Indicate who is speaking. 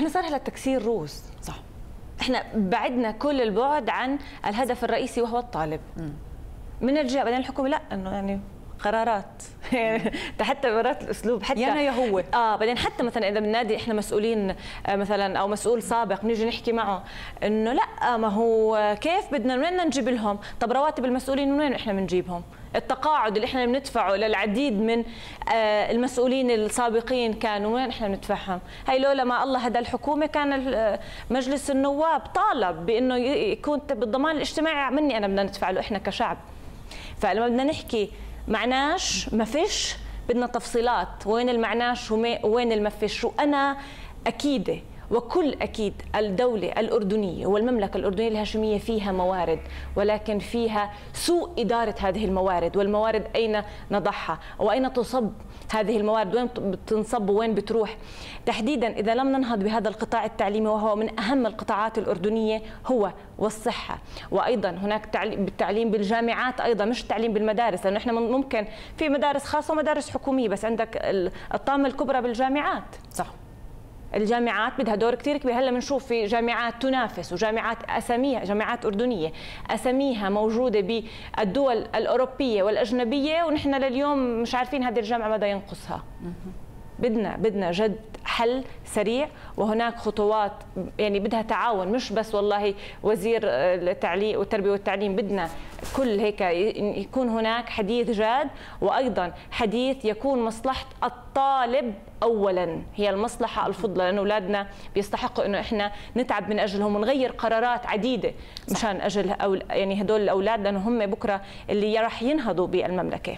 Speaker 1: إحنا صار هلا التكسير روس
Speaker 2: صح.
Speaker 1: إحنا بعدنا كل البعد عن الهدف الرئيسي وهو الطالب. من الجهة بعدين الحكومة؟ لا إنه يعني قرارات. حتى مرات الأسلوب حتى
Speaker 2: يانا يا هو.
Speaker 1: آه بعدين حتى مثلا إذا بننادي إحنا مسؤولين آه مثلا أو مسؤول سابق نيجي نحكي معه إنه لا ما هو كيف بدنا من وين نجيب لهم؟ طب رواتب المسؤولين من وين إحنا بنجيبهم؟ التقاعد اللي إحنا بندفعه للعديد من آه المسؤولين السابقين كانوا وين إحنا بندفعهم؟ هي لولا ما الله هدى الحكومة كان مجلس النواب طالب بإنه يكون بالضمان الاجتماعي مني أنا بدنا ندفع له إحنا كشعب. فلما بدنا نحكي معناش ما فيش بدنا تفصيلات. وين المعناش وين المفش؟ وأنا أكيدة وكل أكيد الدولة الأردنية والمملكة الأردنية الهاشمية فيها موارد ولكن فيها سوء إدارة هذه الموارد والموارد أين نضعها؟ وأين تصب هذه الموارد؟ وين بتنصب وين بتروح؟ تحديدا إذا لم ننهض بهذا القطاع التعليمي وهو من أهم القطاعات الأردنية هو والصحة. وأيضا هناك بالتعليم بالجامعات أيضا مش التعليم بالمدارس لأنه إحنا ممكن في مدارس خاصة ومدارس حكومية بس عندك الطامة الكبرى بالجامعات.
Speaker 2: صح.
Speaker 1: الجامعات بدها دور كثير كبير. هلا بنشوف في جامعات تنافس وجامعات أساميها جامعات أردنية أساميها موجودة بالدول الأوروبية والأجنبية ونحن لليوم مش عارفين هذه الجامعة مدى ينقصها. بدنا بدنا جد حل سريع وهناك خطوات يعني بدها تعاون مش بس والله وزير التعليم والتربية والتعليم بدنا كل هيك يكون هناك حديث جاد وأيضا حديث يكون مصلحة الطالب اولا هي المصلحة الفضلى لأن أولادنا بيستحقوا إنه إحنا نتعب من أجلهم ونغير قرارات عديدة مشان أجل أو يعني هدول الأولاد لأنه هم بكرة اللي راح ينهضوا بالمملكة.